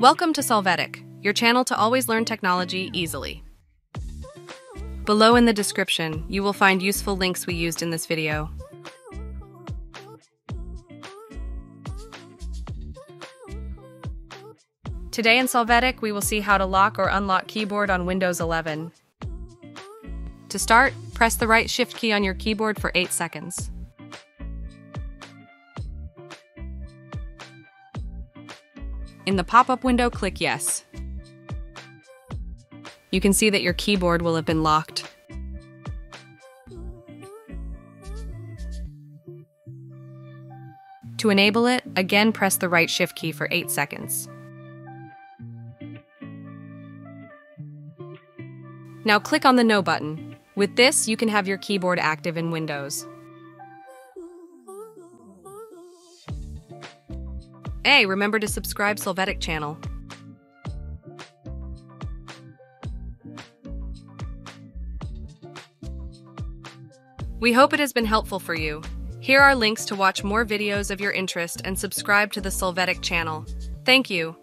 Welcome to Solvetic, your channel to always learn technology easily. Below in the description, you will find useful links we used in this video. Today in Solvetic, we will see how to lock or unlock keyboard on Windows 11. To start, press the right Shift key on your keyboard for 8 seconds. In the pop-up window, click Yes. You can see that your keyboard will have been locked. To enable it, again press the right Shift key for 8 seconds. Now click on the No button. With this, you can have your keyboard active in Windows. Hey, remember to subscribe Solvetic channel. We hope it has been helpful for you. Here are links to watch more videos of your interest and subscribe to the Solvetic channel. Thank you.